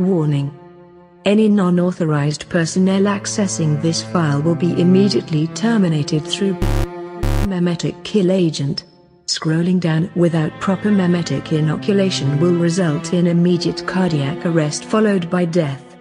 Warning. Any non-authorized personnel accessing this file will be immediately terminated through memetic kill agent. Scrolling down without proper memetic inoculation will result in immediate cardiac arrest followed by death.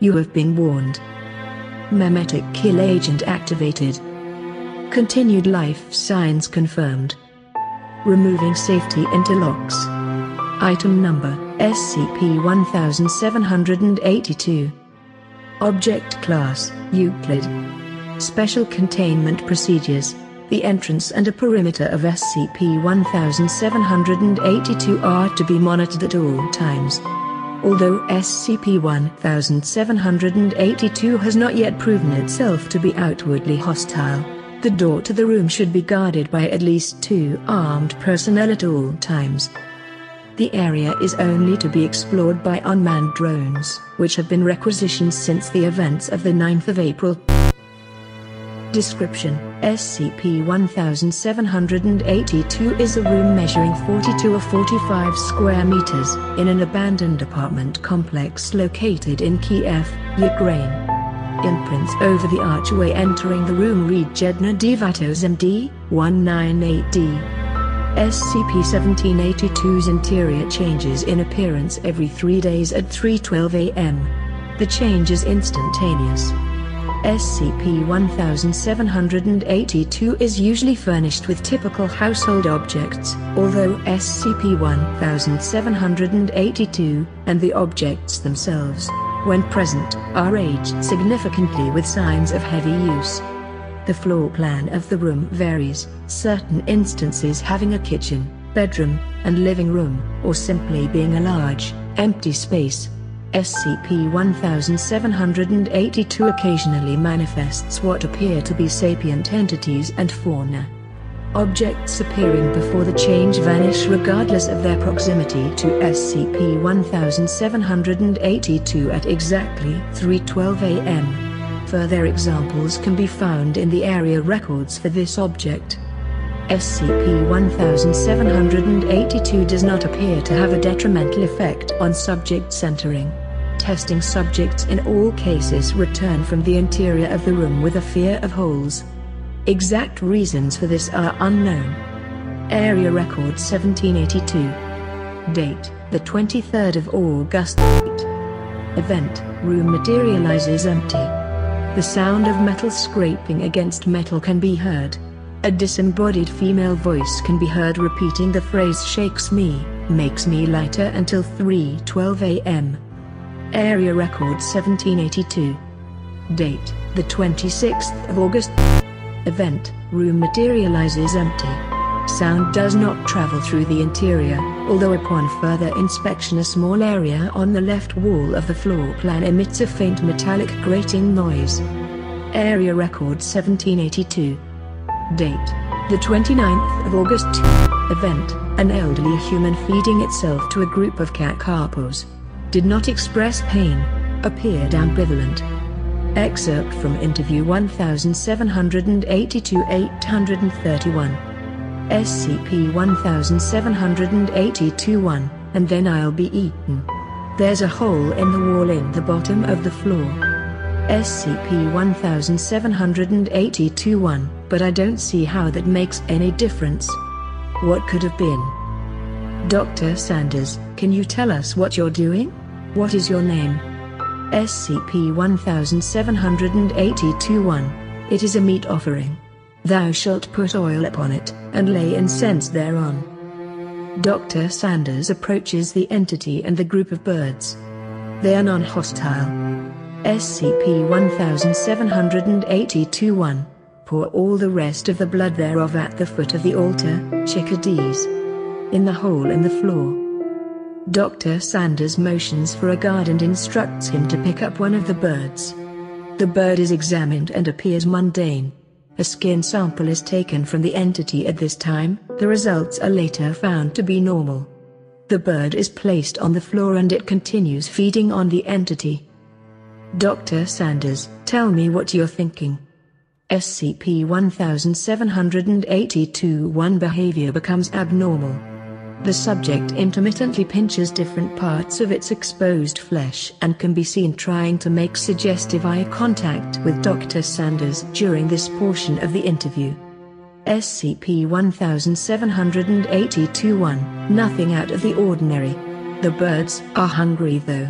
You have been warned. Memetic kill agent activated. Continued life signs confirmed. Removing safety interlocks. Item number SCP-1782 Object Class Euclid Special Containment Procedures The entrance and a perimeter of SCP-1782 are to be monitored at all times. Although SCP-1782 has not yet proven itself to be outwardly hostile, the door to the room should be guarded by at least two armed personnel at all times. The area is only to be explored by unmanned drones, which have been requisitioned since the events of the 9th of April. Description SCP-1782 is a room measuring 42 or 45 square meters in an abandoned apartment complex located in Kiev, Ukraine. Imprints over the archway entering the room read Jedna Divatos MD, 198D. SCP-1782's interior changes in appearance every three days at 3.12 am. The change is instantaneous. SCP-1782 is usually furnished with typical household objects, although SCP-1782 and the objects themselves, when present, are aged significantly with signs of heavy use. The floor plan of the room varies, certain instances having a kitchen, bedroom, and living room, or simply being a large, empty space. SCP-1782 occasionally manifests what appear to be sapient entities and fauna. Objects appearing before the change vanish regardless of their proximity to SCP-1782 at exactly 3.12 am. Further examples can be found in the area records for this object. SCP-1782 does not appear to have a detrimental effect on subject centering. Testing subjects in all cases return from the interior of the room with a fear of holes. Exact reasons for this are unknown. Area Record 1782 Date, the 23rd of August Event, room materializes empty. The sound of metal scraping against metal can be heard. A disembodied female voice can be heard repeating the phrase shakes me, makes me lighter until 3.12 am. Area Record 1782 Date, the 26th of August Event, room materializes empty. Sound does not travel through the interior, although upon further inspection a small area on the left wall of the floor plan emits a faint metallic grating noise. Area Record 1782 Date, the 29th of August Event, an elderly human feeding itself to a group of kakapo. Did not express pain, appeared ambivalent. Excerpt from interview 1782 831 SCP-1782-1, and then I'll be eaten. There's a hole in the wall in the bottom of the floor. SCP-1782-1, but I don't see how that makes any difference. What could have been? Dr. Sanders, can you tell us what you're doing? What is your name? SCP-1782-1. It is a meat offering. Thou shalt put oil upon it, and lay incense thereon. Dr. Sanders approaches the entity and the group of birds. They are non-hostile. SCP-1782-1. Pour all the rest of the blood thereof at the foot of the altar, chickadees. In the hole in the floor. Dr. Sanders motions for a guard and instructs him to pick up one of the birds. The bird is examined and appears mundane. A skin sample is taken from the entity at this time, the results are later found to be normal. The bird is placed on the floor and it continues feeding on the entity. Dr. Sanders, tell me what you're thinking. SCP-1782-1 behavior becomes abnormal. The subject intermittently pinches different parts of its exposed flesh and can be seen trying to make suggestive eye contact with Dr. Sanders during this portion of the interview. SCP-1782-1, nothing out of the ordinary. The birds are hungry though.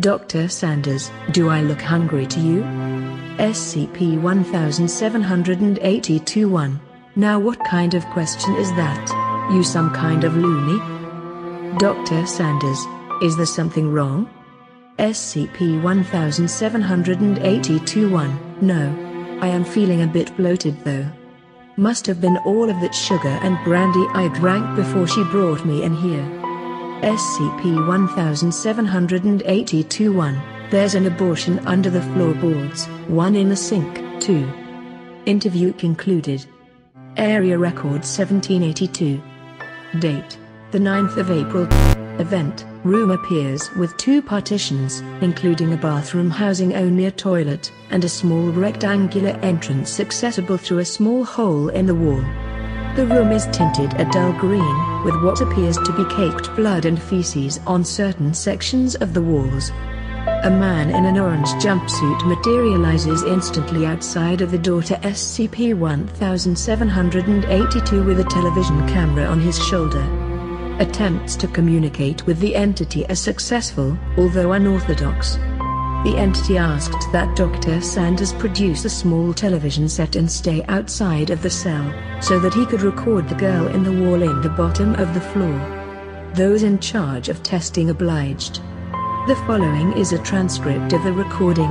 Dr. Sanders, do I look hungry to you? SCP-1782-1, now what kind of question is that? You some kind of loony? Dr. Sanders, is there something wrong? SCP-1782-1, no. I am feeling a bit bloated though. Must have been all of that sugar and brandy I drank before she brought me in here. SCP-1782-1, there's an abortion under the floorboards, one in the sink, too. Interview concluded. Area Record 1782. Date, the 9th of April. Event, room appears with two partitions, including a bathroom housing only a toilet, and a small rectangular entrance accessible through a small hole in the wall. The room is tinted a dull green, with what appears to be caked blood and feces on certain sections of the walls. A man in an orange jumpsuit materializes instantly outside of the door to SCP-1782 with a television camera on his shoulder. Attempts to communicate with the entity are successful, although unorthodox. The entity asked that Dr. Sanders produce a small television set and stay outside of the cell, so that he could record the girl in the wall in the bottom of the floor. Those in charge of testing obliged. The following is a transcript of the recording.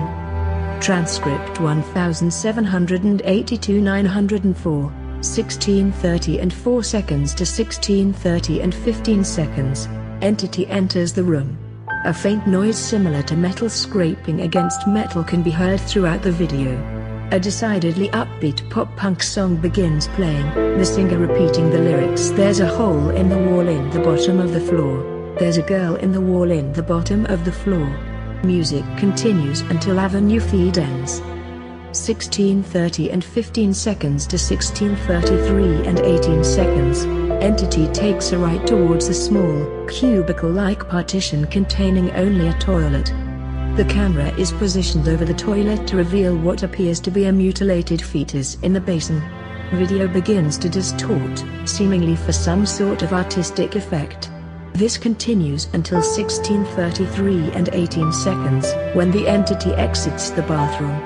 Transcript 1782 904. 1630 and 4 seconds to 1630 and 15 seconds, entity enters the room. A faint noise similar to metal scraping against metal can be heard throughout the video. A decidedly upbeat pop-punk song begins playing, the singer repeating the lyrics There's a hole in the wall in the bottom of the floor. There's a girl in the wall in the bottom of the floor. Music continues until Avenue feed ends. 1630 and 15 seconds to 1633 and 18 seconds, entity takes a right towards a small, cubicle-like partition containing only a toilet. The camera is positioned over the toilet to reveal what appears to be a mutilated fetus in the basin. Video begins to distort, seemingly for some sort of artistic effect. This continues until 1633 and 18 seconds, when the entity exits the bathroom.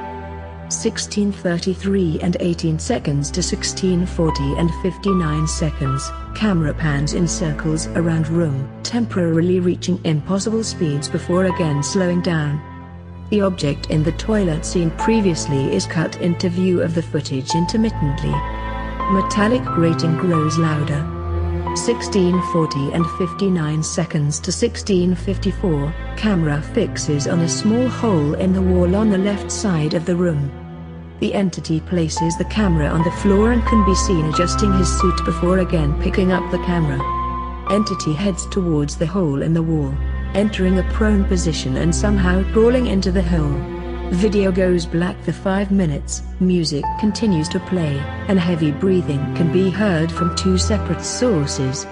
1633 and 18 seconds to 1640 and 59 seconds, camera pans in circles around room, temporarily reaching impossible speeds before again slowing down. The object in the toilet seen previously is cut into view of the footage intermittently. Metallic grating grows louder. 1640 and 59 seconds to 1654, camera fixes on a small hole in the wall on the left side of the room. The entity places the camera on the floor and can be seen adjusting his suit before again picking up the camera. Entity heads towards the hole in the wall, entering a prone position and somehow crawling into the hole. Video goes black for 5 minutes, music continues to play, and heavy breathing can be heard from two separate sources.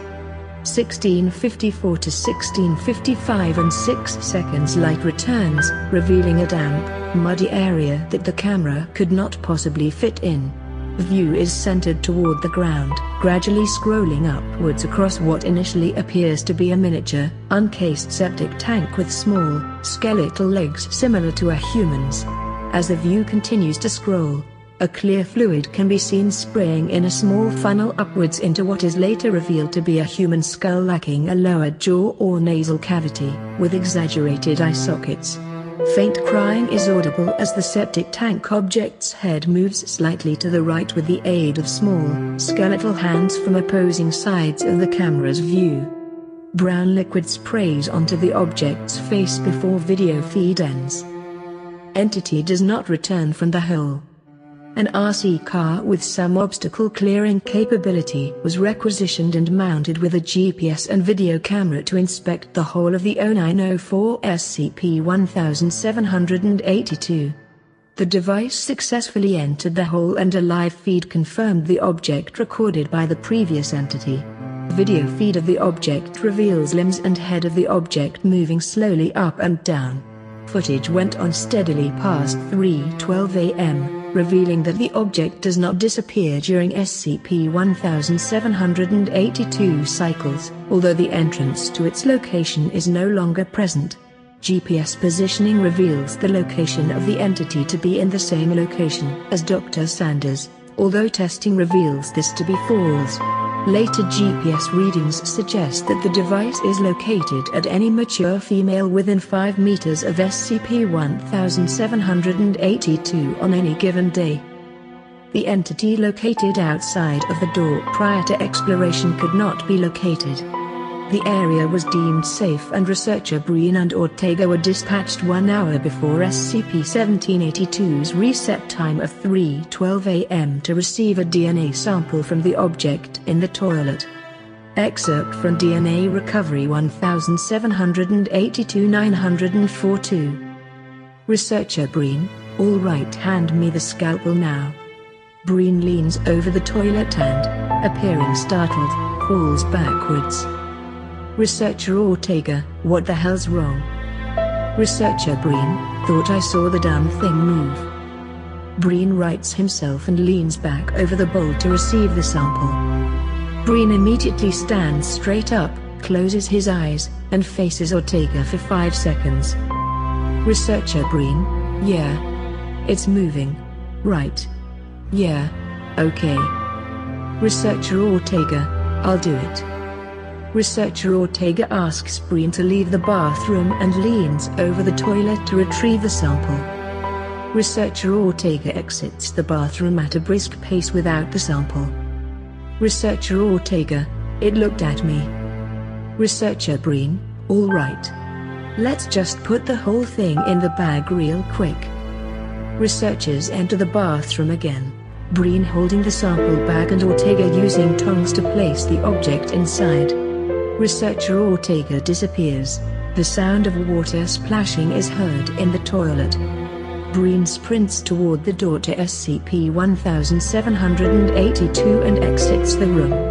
1654 to 1655 and 6 seconds light returns, revealing a damp, muddy area that the camera could not possibly fit in. View is centered toward the ground, gradually scrolling upwards across what initially appears to be a miniature, uncased septic tank with small, skeletal legs similar to a human's. As the view continues to scroll, a clear fluid can be seen spraying in a small funnel upwards into what is later revealed to be a human skull lacking a lower jaw or nasal cavity, with exaggerated eye sockets. Faint crying is audible as the septic tank object's head moves slightly to the right with the aid of small, skeletal hands from opposing sides of the camera's view. Brown liquid sprays onto the object's face before video feed ends. Entity does not return from the hole. An RC car with some obstacle clearing capability was requisitioned and mounted with a GPS and video camera to inspect the whole of the 0904 SCP-1782. The device successfully entered the hole and a live feed confirmed the object recorded by the previous entity. Video feed of the object reveals limbs and head of the object moving slowly up and down. Footage went on steadily past 3.12 am, revealing that the object does not disappear during SCP-1782 cycles, although the entrance to its location is no longer present. GPS positioning reveals the location of the entity to be in the same location as Dr. Sanders, although testing reveals this to be false. Later GPS readings suggest that the device is located at any mature female within 5 meters of SCP-1782 on any given day. The entity located outside of the door prior to exploration could not be located. The area was deemed safe and researcher Breen and Ortega were dispatched one hour before SCP-1782's reset time of 3.12 am to receive a DNA sample from the object in the toilet. Excerpt from DNA Recovery 1782-942 Researcher Breen, all right hand me the scalpel now. Breen leans over the toilet and, appearing startled, falls backwards. Researcher Ortega, what the hell's wrong? Researcher Breen, thought I saw the damn thing move. Breen rights himself and leans back over the bowl to receive the sample. Breen immediately stands straight up, closes his eyes, and faces Ortega for 5 seconds. Researcher Breen, yeah. It's moving. Right. Yeah. Okay. Researcher Ortega, I'll do it. Researcher Ortega asks Breen to leave the bathroom and leans over the toilet to retrieve the sample. Researcher Ortega exits the bathroom at a brisk pace without the sample. Researcher Ortega, it looked at me. Researcher Breen, alright. Let's just put the whole thing in the bag real quick. Researchers enter the bathroom again. Breen holding the sample bag and Ortega using tongs to place the object inside. Researcher Ortega disappears. The sound of water splashing is heard in the toilet. Breen sprints toward the door to SCP-1782 and exits the room.